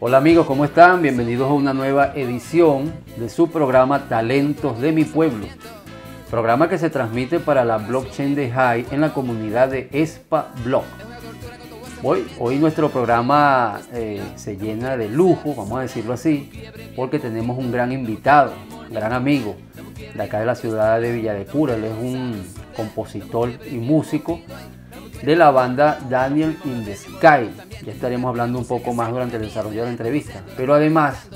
Hola amigos, ¿cómo están? Bienvenidos a una nueva edición de su programa Talentos de mi Pueblo. Programa que se transmite para la blockchain de High en la comunidad de ESPA Block. Hoy, nuestro programa eh, se llena de lujo, vamos a decirlo así, porque tenemos un gran invitado, un gran amigo de acá de la ciudad de Villa de Cura. Él es un compositor y músico de la banda Daniel in the Sky. Ya estaremos hablando un poco más durante el desarrollo de la entrevista. Pero además,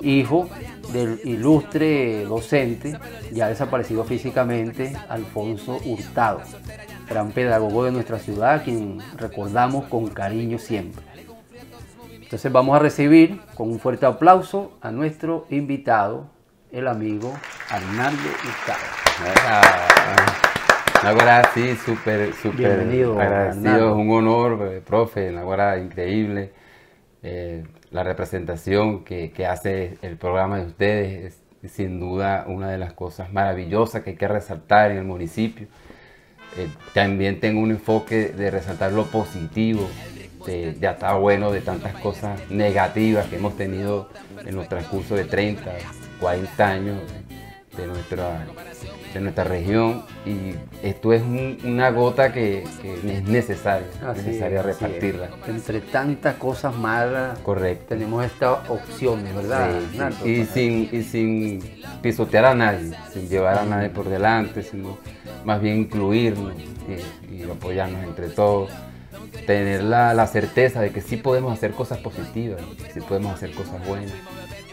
hijo del ilustre docente, ya desaparecido físicamente, Alfonso Hurtado, gran pedagogo de nuestra ciudad, quien recordamos con cariño siempre. Entonces vamos a recibir con un fuerte aplauso a nuestro invitado, el amigo Arnaldo Hurtado. Naguará, sí, súper, súper Bienvenido, agradecido, es un honor, eh, profe, Naguará, increíble. Eh, la representación que, que hace el programa de ustedes es sin duda una de las cosas maravillosas que hay que resaltar en el municipio. Eh, también tengo un enfoque de resaltar lo positivo, de, ya está bueno de tantas cosas negativas que hemos tenido en los transcurso de 30, 40 años de, nuestra, de nuestra región y esto es un- una gota que, que es necesaria, Así necesaria es, repartirla. Entre tantas cosas malas, Correcto. tenemos estas opciones, ¿verdad? Sí. Y, sin, y sin pisotear a nadie, sin llevar a nadie por delante, sino más bien incluirnos y, y apoyarnos entre todos. Tener la, la certeza de que sí podemos hacer cosas positivas, sí podemos hacer cosas buenas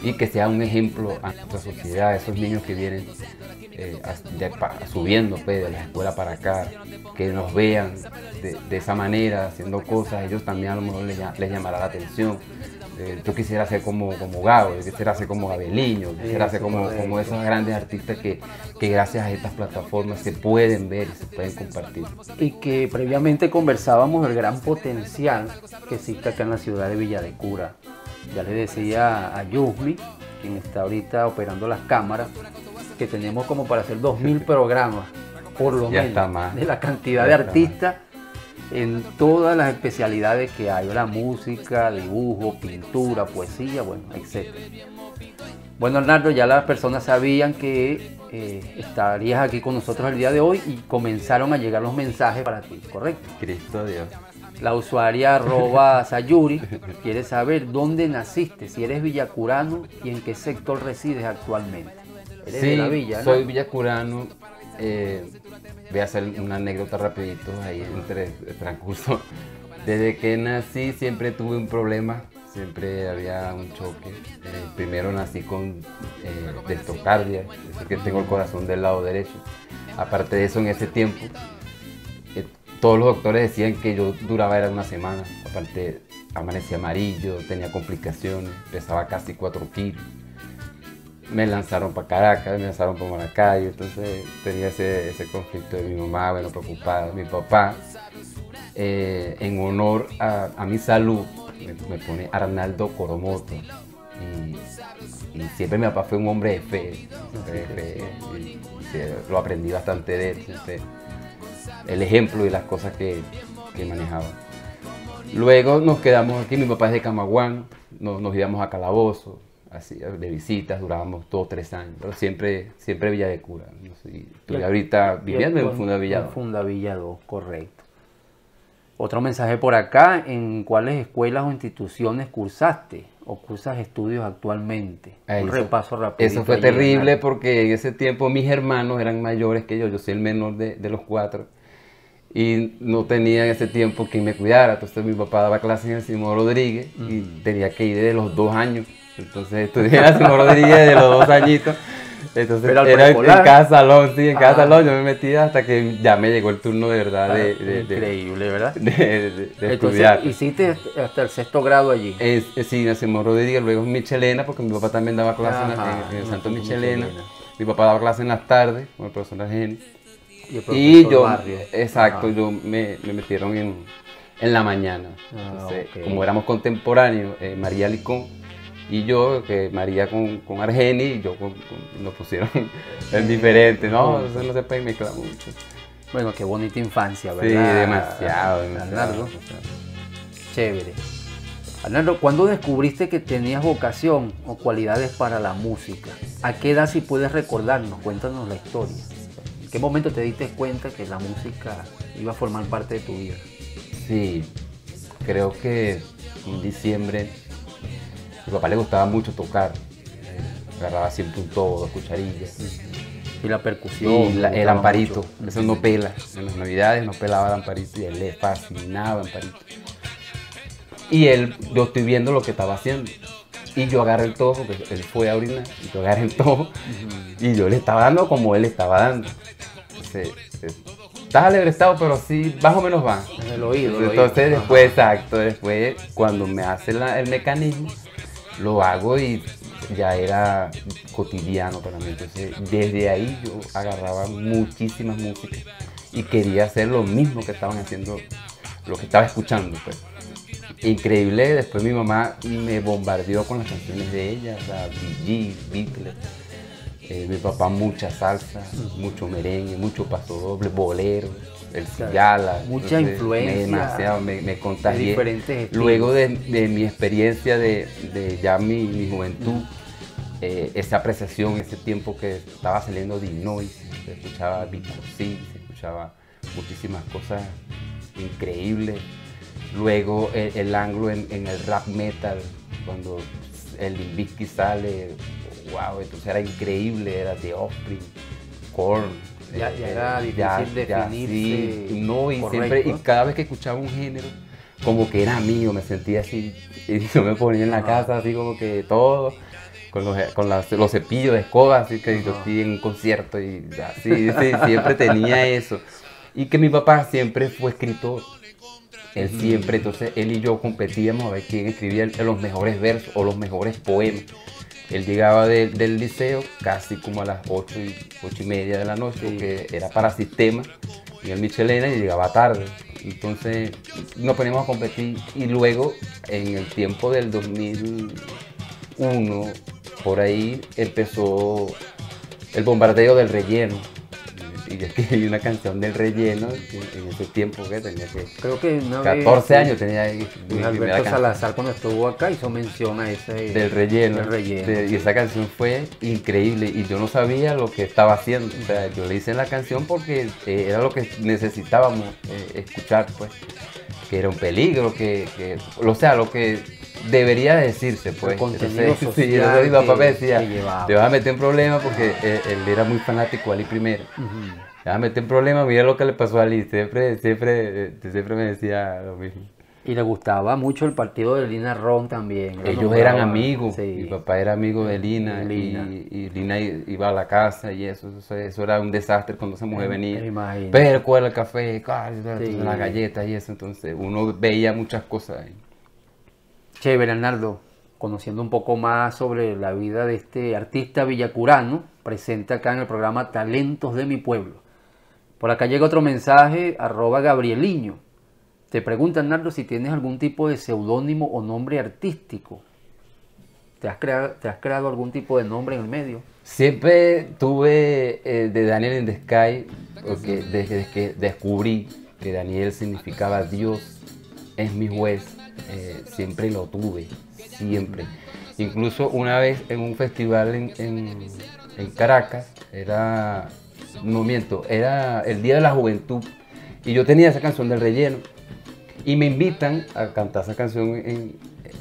y que sea un ejemplo a nuestra sociedad, esos niños que vienen eh, subiendo pues, de la escuela para acá, que nos vean de, esa manera, haciendo cosas, ellos también a lo mejor les, les llamará la atención. Eh, yo quisiera ser como, como Gabo, yo quisiera ser como Gabeliño, quisiera ser como, como esos grandes artistas que, que gracias a estas plataformas se pueden ver y se pueden compartir. Y que previamente conversábamos del gran potencial que existe acá en la ciudad de Villa de Cura. Ya le decía a Yusmi, quien está ahorita operando las cámaras, que tenemos como para hacer 2.000 programas, por lo Ya menos, más. de la cantidad Ya de artistas en todas las especialidades que hay, la música, dibujo, pintura, poesía, bueno, etc. Bueno, Arnaldo, ya las personas sabían que eh, estarías aquí con nosotros el día de hoy y comenzaron a llegar los mensajes para ti, ¿correcto? Cristo Dios. La usuaria arroba Sayuri quiere saber dónde naciste, si eres villacurano y en qué sector resides actualmente. Eres Sí, de la villa, ¿no? soy villacurano. eh, voy a hacer una anécdota rapidito ahí entre el transcurso. Desde que nací siempre tuve un problema, siempre había un choque. Eh, primero nací con eh, destocardia, es decir, que tengo el corazón del lado derecho. Aparte de eso, en ese tiempo, todos los doctores decían que yo duraba era una semana. Aparte, amanecía amarillo, tenía complicaciones, pesaba casi 4 kilos me lanzaron para Caracas, me lanzaron para Maracaibo, entonces tenía ese, conflicto de mi mamá, bueno, preocupada, mi papá, eh, en honor a, mi salud, me, pone Arnaldo Coromoto. Y, siempre mi papá fue un hombre de fe, lo aprendí bastante de él, siempre el ejemplo y las cosas que, que manejaba. Luego nos quedamos aquí, mi papá es de Camaguán, nos, nos íbamos a Calabozo, así, de visitas, durábamos dos, tres años, pero siempre, siempre Villa de Cura. No sé, y ahorita viviendo en actual- Funda Villa. en Funda Villa 2, correcto. Otro mensaje por acá, ¿en cuáles escuelas o instituciones cursaste o cursas estudios actualmente? Ah, Un eso- repaso rápido. Eso fue terrible porque en ese tiempo mis hermanos eran mayores que yo, yo soy el menor de, de los cuatro. Y no tenía en ese tiempo quien me cuidara. Entonces mi papá daba clases en el Simón Rodríguez y tenía que ir de los dos años. Entonces estudié en el Simón Rodríguez de los dos añitos. Entonces Pero era en, cada salón, sí, en cada Ah. salón yo me metía hasta que ya me llegó el turno de verdad de, de- de- Increíble, ¿verdad? de- de- de Entonces, estudiar. hiciste hasta el sexto grado allí. Es, es- sí, en el Simón Rodríguez, luego en Michelena, porque mi papá también daba clases en- en, en el Santo el Santo Michelena. Michelena. Mi papá daba clases en las tardes con el profesor. Y, Y yo, Barrios. exacto, yo me, me metieron en, en la mañana. Ah, Entonces. Como éramos contemporáneos, eh, María Licón Y yo, que María con, con Argeni, y yo con, con- nos pusieron en diferente. No, eso no se puede mezclar mucho. Bueno, qué bonita infancia, Sí, ¿verdad? demasiado, demasiado. Arnaldo, chévere. Arnaldo, ¿cuándo descubriste que tenías vocación o cualidades para la música? ¿A qué edad si puedes recordarnos? Cuéntanos la historia. ¿En qué momento te diste cuenta que la música iba a formar parte de tu vida? Sí, creo que en diciembre a mi papá le gustaba mucho tocar. Agarraba siempre un todo, dos cucharillas. Y la percusión. Y la- el amparito, eso no pela. En las navidades no pelaba el amparito y él le fascinaba el amparito. Y él, yo estoy viendo lo que estaba haciendo. Y yo agarré el todo, porque él fue a orinar, y yo agarré el todo. Y yo le estaba dando como él estaba dando. Entonces, estás alegrestado, pero sí, más o menos va. En el oído. el Entonces después, exacto, después cuando me hace la- el mecanismo, lo hago y ya era cotidiano para mí. Entonces desde ahí yo agarraba muchísimas músicas y quería hacer lo mismo que estaban haciendo, lo que estaba escuchando. Pues. Increíble, después mi mamá me bombardeó con las canciones de ella, o sea, Gees, Beatles. Eh, mi papá mucha salsa, mucho merengue, mucho paso doble, bolero, el cigala. Mucha influencia Demasiado, me, me contagié. Luego de, de mi experiencia de, de ya mi, mi juventud, eh, esa apreciación, ese tiempo que estaba saliendo de se escuchaba Bicosí, se escuchaba muchísimas cosas increíbles. Luego el, el anglo en, en el rap metal, cuando el Limbisky sale, wow, entonces era increíble, era The Offspring, Korn. Ya- ya era eh, difícil definirse sí, no, y correcto. siempre, y cada vez que escuchaba un género, como que era mío, me sentía así, y yo me ponía en la Ajá. casa así como que todo, con los, con las- los cepillos de escoba, así que yo estoy en un concierto y así, sí, siempre tenía eso. Y que mi papá siempre fue escritor. Él siempre, entonces él y yo competíamos a ver quién escribía los mejores versos o los mejores poemas. Él llegaba de- del liceo casi como a las 8 y, ocho y media de la noche, Sí. porque era para sistema, y el Michelena y llegaba tarde. Entonces nos poníamos a competir y luego en el tiempo del 2001, por ahí empezó el bombardeo del relleno. Y yo escribí una canción del relleno en en ese tiempo que tenía que Creo que una vez 14 años tenía ahí Alberto Salazar cuando estuvo acá hizo mención a ese del relleno. del relleno, De- sí. y esa canción fue increíble y yo no sabía lo que estaba haciendo. O sea, yo le hice la canción porque eh, era lo que necesitábamos eh, escuchar, pues. Que era un peligro, que, que- o sea, lo que debería decirse, pues. Entonces, sí, entonces mi papá me que- decía, te vas a meter en problemas porque eh, él era muy fanático a Ali primero. Ujú. Te vas a meter en problemas, mira lo que le pasó a Ali. Siempre, siempre, eh, siempre me decía lo mismo. Y le gustaba mucho el partido de Lina Ron también. lo Ellos eran amigos, sí. mi papá era amigo de Lina, Lina. Y, y Lina iba a la casa y eso, eso, eso era un desastre cuando esa mujer venía. Pero cuál el café, Sí. las galletas y eso, entonces uno veía muchas cosas ahí. Chévere, Arnaldo. Conociendo un poco más sobre la vida de este artista villacurano, presente acá en el programa Talentos de mi Pueblo. Por acá llega otro mensaje, arroba Gabrieliño. Te pregunta, Arnaldo, si tienes algún tipo de seudónimo o nombre artístico. ¿Te has, creado, ¿Te has creado algún tipo de nombre en el medio? Siempre tuve eh, de Daniel in the Sky, porque desde que descubrí que Daniel significaba Dios es mi juez, eh, siempre lo tuve, siempre. Incluso una vez en un festival en, en- Caracas, era, no miento, era el Día de la Juventud, y yo tenía esa canción del relleno, y me invitan a cantar esa canción en-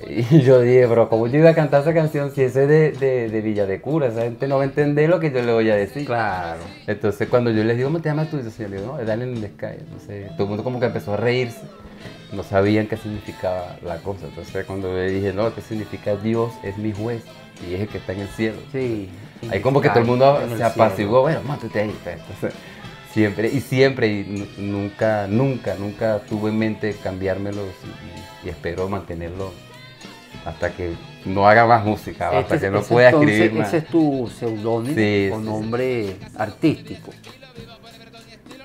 y yo dije, pero ¿cómo yo iba a cantar esa canción si ese es de, de, de Villa de Cura? Esa gente no va a entender lo que yo le voy a decir. Claro. Entonces cuando yo les digo, ¿cómo te llamas tú? Y yo le digo, no, es Daniel in the Sky. Entonces todo el mundo como que empezó a reírse. No sabían qué significaba la cosa. Entonces cuando yo le dije, no, ¿qué significa Dios? Es mi juez y es el que está en el cielo. Sí. Ahí como que todo el mundo el se apaciguó, bueno, mátate ahí. pues. Entonces, siempre, y siempre, y nu- nunca, nunca, nunca tuve en mente cambiármelos y, y espero mantenerlo hasta que no haga más música, hasta Este- que no pueda entonces- escribir más. Ese es tu seudónimo Sí, o sí, nombre artístico.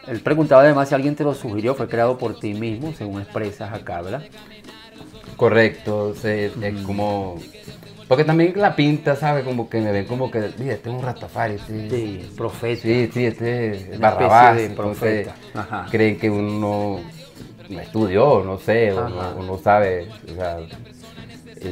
Él preguntaba además si alguien te lo sugirió, fue creado por ti mismo, según expresas acá, ¿verdad? Correcto, se- es como Porque también la pinta, ¿sabes? Como que me ven como que, mira, este es un Rastafari. Este, Sí, profeta. sí, sí, este es Barrabás. de profeta. Creen que uno no estudió, no sé, o no, o no sabe. O sea,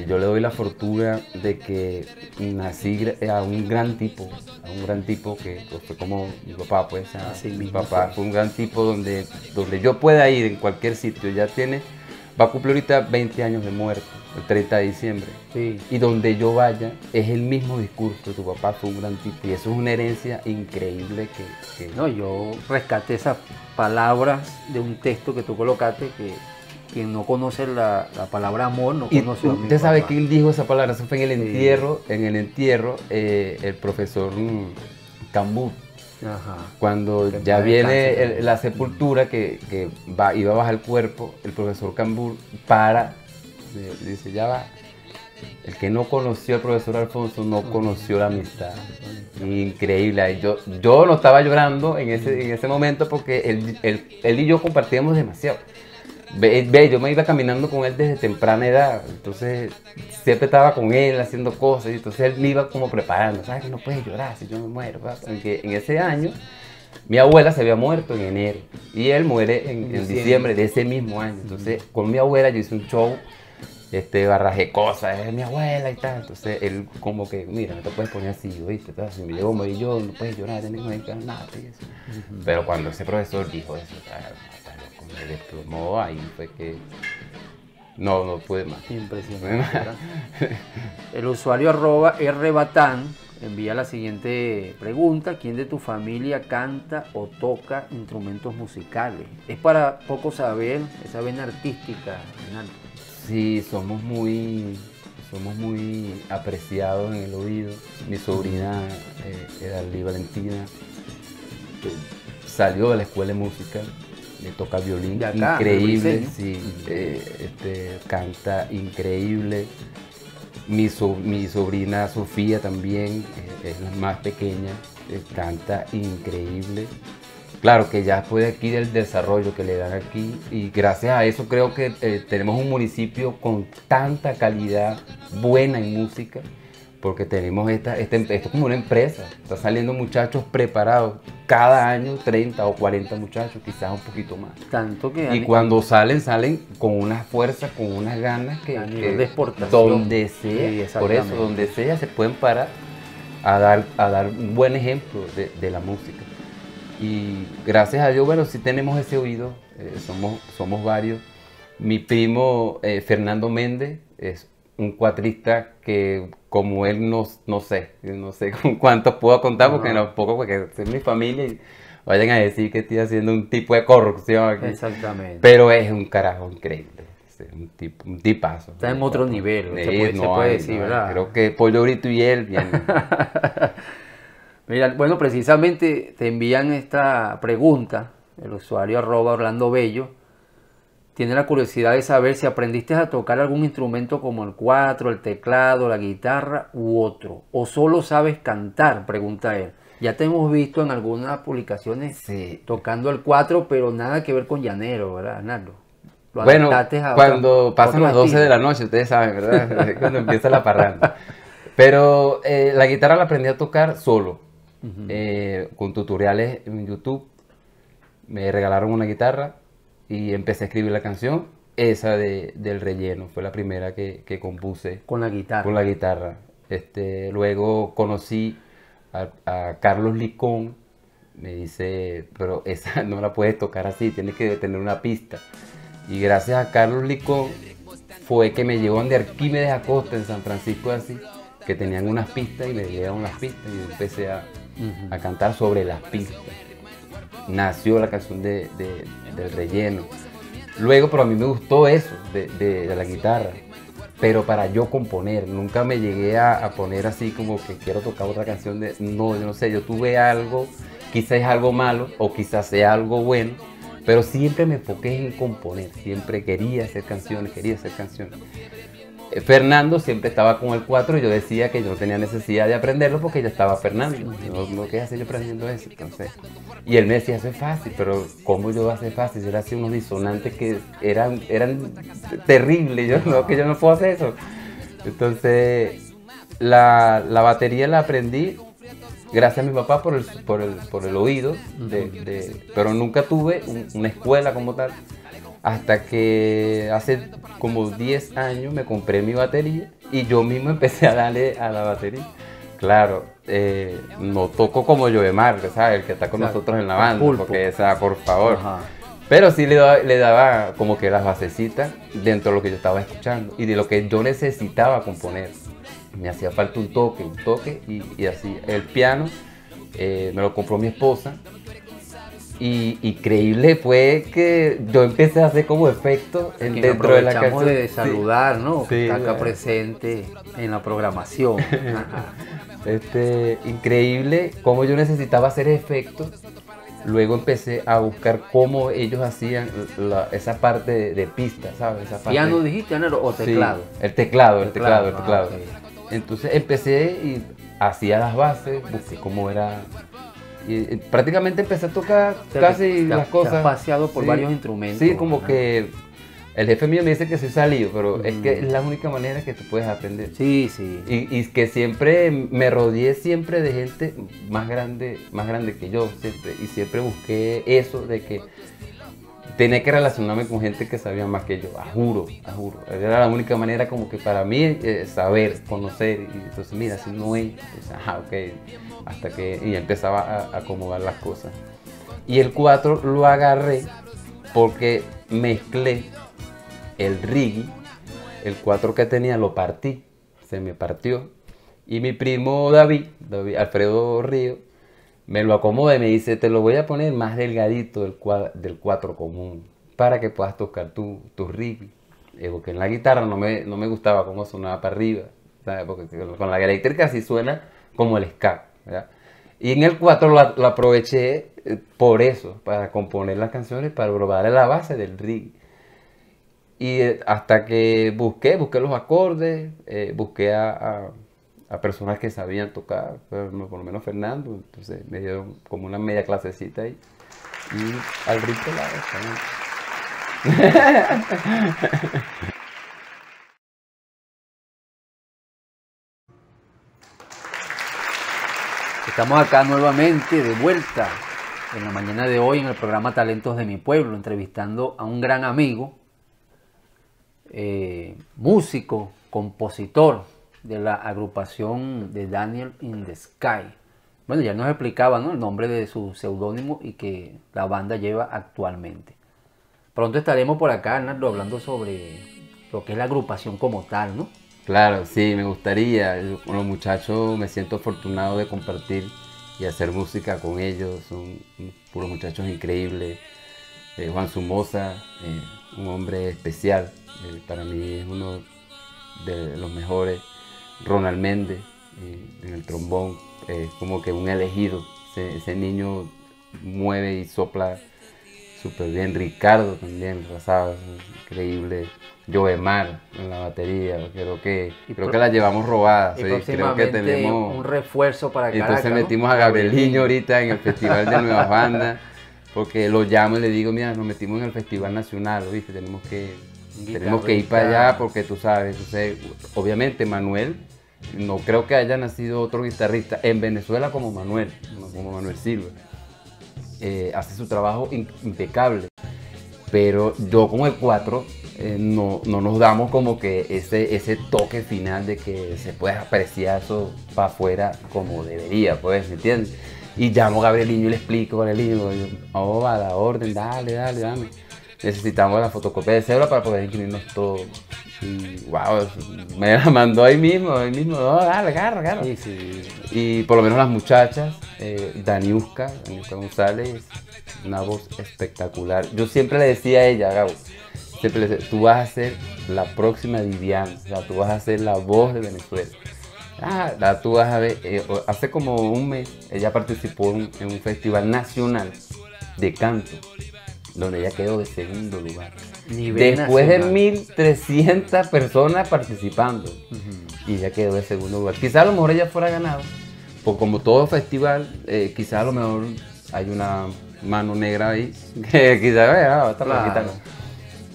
yo le doy la fortuna de que nací gra- a un gran tipo, a un gran tipo que pues, fue como mi papá, pues. a- mi papá fue. fue un gran tipo donde, donde yo pueda ir en cualquier sitio. Ya tiene, va a cumplir ahorita 20 años de muerto, el 30 de diciembre. Sí. Y donde yo vaya es el mismo discurso. Tu papá fue un gran tipo. Y eso es una herencia increíble que... que- No, yo rescaté esas palabras de un texto que tú colocaste que quien no conoce la, la palabra amor no Y conoce a mi usted sabe papá. quién dijo esa palabra. Eso fue en el Sí. entierro. En el entierro, eh, el profesor mm, Cambú. Ajá. Cuando Que ya viene el- la sepultura que, que va, iba a bajar el cuerpo, el profesor Cambur para, dice, ya va. El que no conoció al profesor Alfonso no conoció la amistad. Increíble. Yo, yo no estaba llorando en ese, en ese momento porque él, él- él y yo compartíamos demasiado. Ve, ve, yo me iba caminando con él desde temprana edad, entonces siempre estaba con él haciendo cosas, y entonces él me iba como preparando, ¿sabes que no puedes llorar si yo me muero? papá?". Porque en ese año mi abuela se había muerto en enero y él muere en, en Diciembre. diciembre de ese mismo año. Entonces con mi abuela yo hice un show, este, barrajé cosas, es mi abuela y tal. Entonces él como que, mira, no te puedes poner así, ¿oíste? Entonces, si me llevo a morir yo, no puedes llorar, tienes que nada y eso. Pero cuando ese profesor dijo eso, me desplomó, ahí fue que no, no pude más. Impresionante. ¿verdad? El usuario arroba rbatán envía la siguiente pregunta. ¿Quién de tu familia canta o toca instrumentos musicales? Es para poco saber esa vena artística. Sí, somos muy, somos muy apreciados en el oído. Mi sobrina, eh, Edalí Valentina, que salió de la escuela de música, le toca violín, De acá, increíble, sí, eh, este, canta increíble. Mi, so- mi sobrina Sofía también, eh, es la más pequeña, eh, canta increíble. Claro que ya después de aquí del desarrollo que le dan aquí y gracias a eso creo que tenemos un municipio con tanta calidad buena en música porque tenemos esta, este, esto es como una empresa, está saliendo muchachos preparados, cada año 30 o 40 muchachos, quizás un poquito más. Tanto que Y cuando salen, salen con unas fuerzas, con unas ganas que, A nivel que de exportación. donde Sí, sea, por eso, donde sea se pueden parar a dar, a dar un buen ejemplo de, de la música. Y gracias a Dios, bueno, sí tenemos ese oído, eh, somos, somos varios. Mi primo eh, Fernando Méndez es un cuatrista que como él no, no sé, no sé con cuántos puedo contar porque no poco porque es mi familia y vayan a decir que estoy haciendo un tipo de corrupción aquí. Exactamente. Pero es un carajo increíble. es un, tipo, un tipazo. Está en otro nivel, se puede- se no puede hay, decir, no. ¿verdad? Creo que Pollo Brito y él bien. Mira, bueno, precisamente te envían esta pregunta, el usuario arroba Orlando Bello, tiene la curiosidad de saber si aprendiste a tocar algún instrumento como el cuatro, el teclado, la guitarra u otro, o solo sabes cantar, pregunta él. Ya te hemos visto en algunas publicaciones Sí. tocando el cuatro, pero nada que ver con llanero, ¿verdad, Arnaldo? Bueno, cuando pasan las 12 de la noche, ustedes saben, ¿verdad? cuando empieza la parranda. Pero eh, la guitarra la aprendí a tocar solo, eh, con tutoriales en YouTube. Me regalaron una guitarra y empecé a escribir la canción. Esa de, del relleno fue la primera que, que compuse Con la guitarra. con la guitarra. Este, luego conocí a, a Carlos Licón. Me dice, pero esa no la puedes tocar así, tienes que tener una pista. Y gracias a Carlos Licón fue que me llevó de Arquímedes Acosta en San Francisco de Asís, que tenían unas pistas y me dieron las pistas y yo empecé a, a cantar sobre las pistas. Nació la canción de, de- del relleno. Luego, pero a mí me gustó eso de, de- la guitarra, pero para yo componer, nunca me llegué a, a poner así como que quiero tocar otra canción de, no, yo no sé, yo tuve algo, quizás es algo malo o quizás sea algo bueno, pero siempre me enfoqué en componer, siempre quería hacer canciones, quería hacer canciones. Eh, Fernando siempre estaba con el 4 y yo decía que yo no tenía necesidad de aprenderlo porque ya estaba Fernando. No, no ¿qué hacer aprendiendo eso? Entonces, y él me decía, eso es fácil, pero ¿cómo yo voy a hacer fácil? Yo hacía unos disonantes que eran, eran terribles, yo no, que yo no puedo hacer eso. Entonces, la, la batería la aprendí gracias a mi papá por el, por el, por el oído, de- de- pero nunca tuve un- una escuela como tal. Hasta que hace como 10 años me compré mi batería y yo mismo empecé a darle a la batería. Claro, eh, no toco como Joemar, ¿sabes? El que está con nosotros en la banda, porque esa, por favor. Ajá. Pero sí le daba, le daba como que las basecitas dentro de lo que yo estaba escuchando y de lo que yo necesitaba componer. Me hacía falta un toque, un toque y, y así. El piano eh, me lo compró mi esposa y increíble fue que yo empecé a hacer como efectos dentro de la canción. de Sí. saludar, ¿no? Sí, está acá presente en la programación. Este, increíble cómo yo necesitaba hacer efectos. Luego empecé a buscar cómo ellos hacían la- esa parte de, de pista, ¿sabes? Esa parte- ¿Piano dijiste, Anero, o Sí, teclado? el teclado, el teclado, el Teclado, teclado. ah, Entonces empecé y hacía las bases, busqué cómo era. Y, eh, prácticamente empecé a tocar O sea, casi las cosas. paseado por varios instrumentos, Sí, como que el jefe mío me dice que soy salido, pero es que Ujú. es la única manera que tú puedes aprender. Sí, sí. Y, y que siempre me rodeé siempre de gente más grande, más grande que yo, siempre. Y siempre busqué eso de que tenía que relacionarme con gente que sabía más que yo, a juro, juro. Era la única manera como que para mí eh, saber, conocer. Y entonces, mira, si no es, pues, ok. Hasta que y empezaba a, acomodar las cosas. Y el 4 lo agarré porque mezclé el reggae, el 4 que tenía lo partí, se me partió. Y mi primo David, David Alfredo Río, me lo acomoda y me dice, te lo voy a poner más delgadito del, cua- del 4 común, para que puedas tocar tu, tu reggae. Eh, porque en la guitarra no me, no me gustaba cómo sonaba para arriba, ¿sabes? porque con la eléctrica sí suena como el ska. Y en el 4 lo, aproveché eh, por eso, para componer las canciones, para probar la base del reggae. Y eh, hasta que busqué, busqué los acordes, busqué a- a personas que sabían tocar, por lo menos Fernando, entonces me dieron como una media clasecita ahí. Y al ritmo la. Estamos acá nuevamente de vuelta en la mañana de hoy en el programa Talentos de mi Pueblo, entrevistando a un gran amigo, eh, músico, compositor de la agrupación de Daniel in the Sky. Bueno, ya nos explicaba ¿no? el nombre de su seudónimo y que la banda lleva actualmente. Pronto estaremos por acá, Arnaldo, hablando sobre lo que es la agrupación como tal, ¿no? Claro, sí, me gustaría. Yo con los muchachos me siento afortunado de compartir y hacer música con ellos. Son puros muchachos increíbles. Eh, Juan Sumosa, eh, un hombre especial. eh, para mí es uno de los mejores. Ronald Méndez eh, en el trombón. eh, como que un elegido. Ese, ese niño mueve y sopla súper bien. Ricardo también, Razabas, increíble. Joemar en la batería, creo que, Y creo que la llevamos robada. Y sí, creo que tenemos. un refuerzo para Caracas, entonces ¿no? metimos a Gabrieliño ahorita en el Festival de Nuevas Bandas, porque lo llamo y le digo, mira, nos metimos en el Festival Nacional, ¿viste? Tenemos que, tenemos que ir para allá porque tú sabes, entonces, obviamente Manuel, no creo que haya nacido otro guitarrista en Venezuela como Manuel, como Manuel Silva. Eh, hace su trabajo impecable, pero yo con el 4 eh, no, no nos damos como que ese, ese toque final de que se pueda apreciar eso para afuera como debería, pues, ¿me entiendes? Y llamo a Gabrieliño y le explico, Gabrieliño, oh, a la orden, dale, dale, dame. Necesitamos la fotocopia de cédula para poder inscribirnos todos. Y wow, me la mandó ahí mismo, ahí mismo, no, dale, agarra, agarra. Sí, sí. Y por lo menos las muchachas, eh, Daniuska, Daniuska González, una voz espectacular. Yo siempre le decía a ella, Gabo, siempre le decía, tú vas a ser la próxima Vivian, o sea, tú vas a ser la voz de Venezuela. Ah, la- tú vas a ver, eh, hace como un mes ella participó en, en un festival nacional de canto, donde ella quedó de segundo lugar. Nivel Después de nacional. 1300 personas participando y ella quedó de segundo lugar. Quizá a lo mejor ella fuera ganado, porque como todo festival, eh, quizá a lo mejor hay una mano negra ahí, que quizá eh, ah, Claro.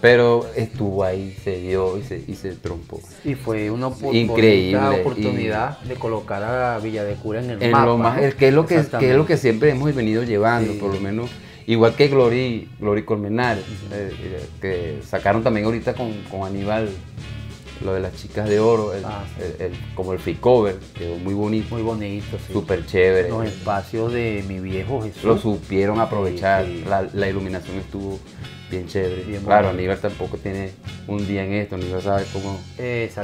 Pero estuvo ahí, se dio y se, y se trompó. Y fue una opor- Increíble, oportunidad de colocar a Villa de Cura en el En mapa. lo más, que es lo que, que es lo que siempre hemos venido llevando, Sí. por lo menos. Igual que Glory, Glory Colmenares, eh, eh, que sacaron también ahorita con, con Aníbal lo de las chicas de oro, el- Ah, sí. el- el- como el free cover, quedó muy bonito, Muy bonito, sí. súper chévere. Los espacios de mi viejo Jesús. Lo supieron aprovechar, Sí. La, la iluminación estuvo bien chévere. Bien claro, bonito. Aníbal tampoco tiene un día en esto, Aníbal sabe cómo,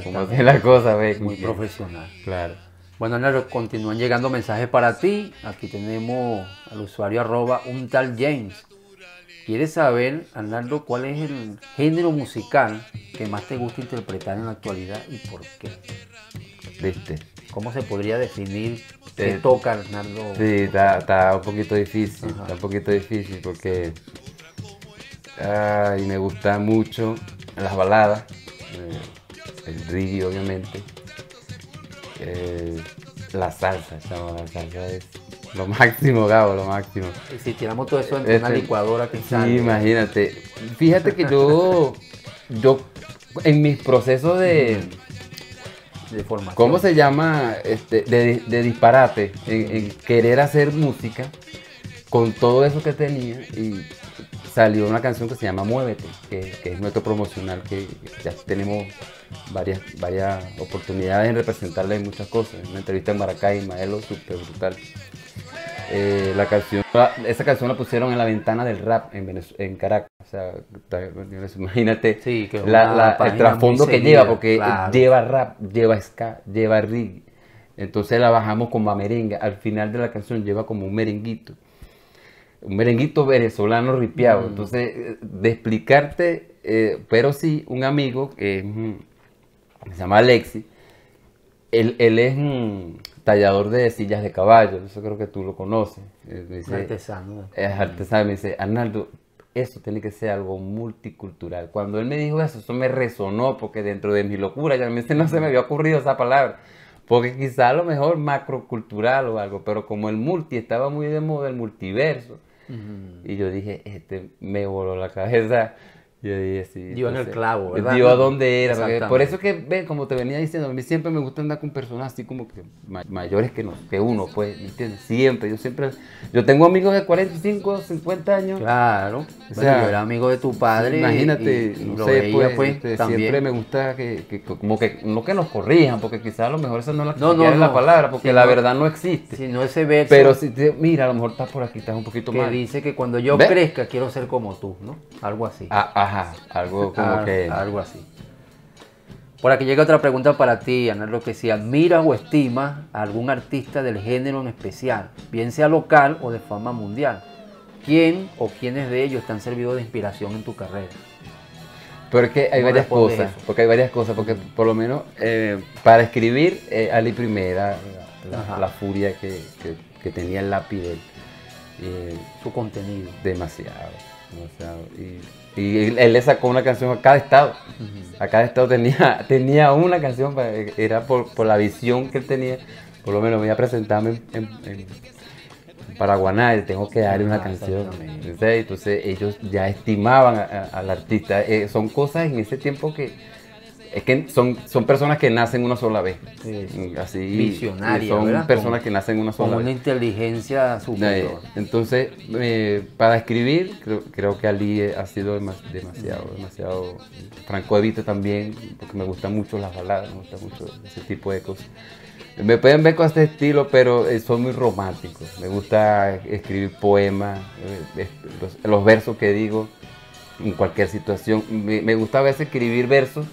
cómo hacer la cosa, ¿ves? Muy Que- profesional. Claro. Bueno, Arnaldo, continúan llegando mensajes para ti. Aquí tenemos al usuario arroba un tal James. ¿Quieres saber, Arnaldo, cuál es el género musical que más te gusta interpretar en la actualidad y por qué? ¿Viste? ¿Cómo se podría definir qué Eh, toca Arnaldo? Sí, está, está un poquito difícil, Ajá. está un poquito difícil porque ay, me gusta mucho las baladas, eh, el reggae obviamente, la salsa, chavo, la salsa es lo máximo, Gabo, lo máximo. Y Si tiramos todo eso en una Este, licuadora que Sí, sale. imagínate. Fíjate que yo, yo en mis procesos de, de formación. ¿Cómo se llama? Este, de, de disparate, en, en querer hacer música con todo eso que tenía y salió una canción que se llama Muévete, que, que es nuestro promocional, que ya tenemos varias, varias oportunidades en representarle en muchas cosas. Una entrevista en Maracay, Maelo, súper brutal. Eh, la canción, esa canción la pusieron en la ventana del rap en, Venez- en Caracas. O sea, imagínate Sí, que es la- una la- el trasfondo que lleva, porque claro. lleva rap, lleva ska, lleva reggae. Entonces la bajamos como a merengue. Al final de la canción lleva como un merenguito. Un merenguito venezolano ripiado. Mm. Entonces, eh, de explicarte, eh, pero sí, un amigo que, mm, que se llama Alexi, él, él es un tallador de sillas de caballo. Eso creo que tú lo conoces. Eh, dice- artesano. es artesano, me dice, Arnaldo, eso tiene que ser algo multicultural. Cuando él me dijo eso, eso me resonó porque dentro de mi locura ya me dice, no se me había ocurrido esa palabra. Porque quizá a lo mejor macrocultural o algo, pero como el multi estaba muy de moda, el multiverso. Y yo dije, este me voló la cabeza. Yo dije, sí. Dio en el clavo, ¿verdad? Dio a dónde era. por eso que, ve, como te venía diciendo, a mí siempre me gusta andar con personas así como que ma- mayores que, no, que uno, pues, ¿me entiendes? Siempre, yo siempre, yo tengo amigos de 45, 50 años. Claro. O Bueno, sea, yo era amigo de tu padre. Imagínate, y- y no lo sé, veía, pues, pues, este, siempre me gusta que, que- que como que, no que nos corrijan, porque quizás a lo mejor esa no es la, No, no, es la no. palabra, porque la no. verdad no existe. Si no ese verso Pero si te, mira, a lo mejor estás por aquí, estás un poquito que mal. dice que cuando yo ¿Ve? crezca quiero ser como tú, ¿no? Algo así. Ah, ajá, algo como Ah, que... Algo así. Por aquí llega otra pregunta para ti, Arnaldo, que si admiras o estimas a algún artista del género en especial, bien sea local o de fama mundial. ¿Quién o quiénes de ellos te han servido de inspiración en tu carrera? Pero es que hay ¿Cómo varias cosas, eso? porque hay varias cosas, porque por lo menos eh, para escribir, eh, Ali Primera, la, furia que, que- que tenía el lápiz de él, eh, Su contenido. demasiado, demasiado. Y, y él, le sacó una canción a cada estado, a cada estado tenía, tenía una canción, era por, por la visión que él tenía, por lo menos me iba a presentarme en, en- en Paraguaná y tengo que darle una Ah, canción. Entonces ellos ya estimaban a- a- al artista. Eh, son cosas en ese tiempo que es que son, son personas que nacen una sola vez. Sí, sí. Así, Visionaria, Son ¿verdad? personas Como- que nacen una sola Con vez. una inteligencia superior. Entonces, eh, para escribir, creo, creo que Ali ha sido demas- demasiado, demasiado. Franco Evita también, porque me gustan mucho las baladas, me gusta mucho ese tipo de cosas. Me pueden ver con este estilo, pero eh, son muy románticos. Me gusta escribir poemas, eh, los, los versos que digo en cualquier situación. Me, me gusta a veces escribir versos,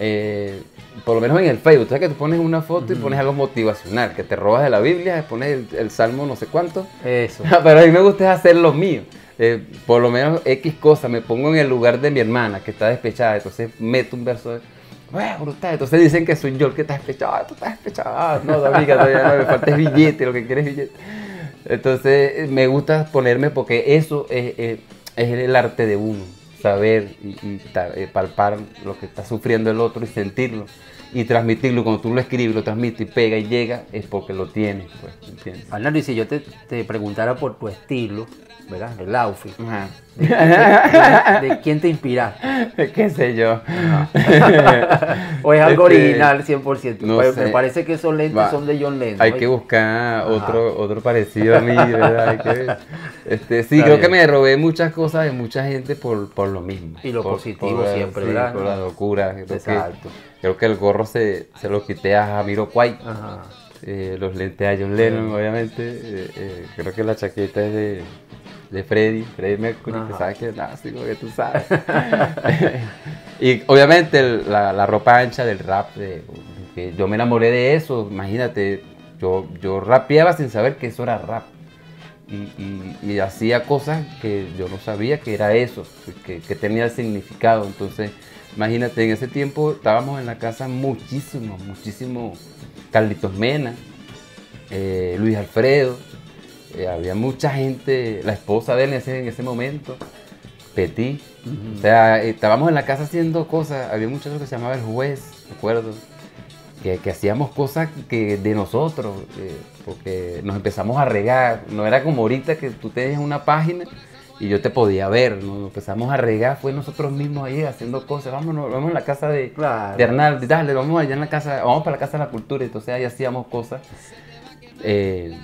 eh, por lo menos en el Facebook. ¿Sabes que tú pones una foto y pones algo motivacional? Que te robas de la Biblia, pones el, el salmo no sé cuánto. Eso. Pero a mí me gusta hacer lo mío. Eh, por lo menos X cosa, me pongo en el lugar de mi hermana que está despechada, entonces meto un verso de, "Bueno, brutal". Entonces dicen que soy yo el que está despechado, "Ah, tú estás despechado, "Ah, no, amiga, todavía no, me falta billete, lo que quieres es billete. Entonces eh, me gusta ponerme porque eso es, es- es el arte de uno, saber y, y eh, palpar lo que está sufriendo el otro y sentirlo y transmitirlo. Cuando tú lo escribes, lo transmites y pega y llega, es porque lo tienes, pues, ¿entiendes? Y si yo te, te preguntara por tu estilo, ¿verdad? El outfit. Ajá. ¿De, de quién te inspiraste? ¿Qué sé yo? ¿O es algo Este, original 100%? no Pues, sé. Me parece que esos lentes Va. son de John Lennon. Hay que buscar otro, otro parecido a mí, ¿verdad? Hay que ver. Este, sí, Está creo bien. que me robé muchas cosas de mucha gente por, por lo mismo. Y lo Por- positivo por, siempre, sí, ¿verdad? Por la locura. Creo que, Exacto. creo que el gorro se, se lo quité a Jamiro. Ajá. Eh, los lentes a John Lennon, obviamente. Eh, eh, creo que la chaqueta es de, de Freddy, Freddy Mercury, que Ajá. sabes que es nazi, lo que tú sabes. y obviamente el- la, la ropa ancha del rap, de- que yo me enamoré de eso, imagínate, yo, yo rapeaba sin saber que eso era rap. Y, y- y hacía cosas que yo no sabía que era eso, que, que tenía significado. Entonces, imagínate, en ese tiempo estábamos en la casa muchísimo, muchísimo. Carlitos Mena, eh, Luis Alfredo, eh, había mucha gente, la esposa de él en ese, en ese momento, Petit. O sea, eh, estábamos en la casa haciendo cosas, había un muchacho que se llamaba el juez, ¿de acuerdo? Que, que hacíamos cosas que de nosotros, eh, porque nos empezamos a regar. No era como ahorita que tú tenías una página y yo te podía ver, ¿no? Nos empezamos a regar, fue nosotros mismos ahí haciendo cosas. Vámonos, vamos a la casa de, Claro. de Arnaldo, dale, vamos allá en la casa, vamos para la casa de la cultura. Entonces ahí hacíamos cosas eh,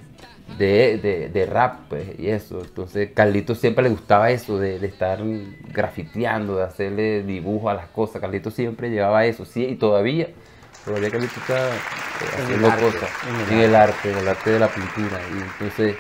de, de- de rap pues, y eso. Entonces Carlitos siempre le gustaba eso, de, de estar grafiteando, de hacerle dibujo a las cosas. Carlitos siempre llevaba eso, sí, y todavía. Todavía Carlitos está eh, haciendo arte, cosas en el en el arte, en el arte de la pintura. Y entonces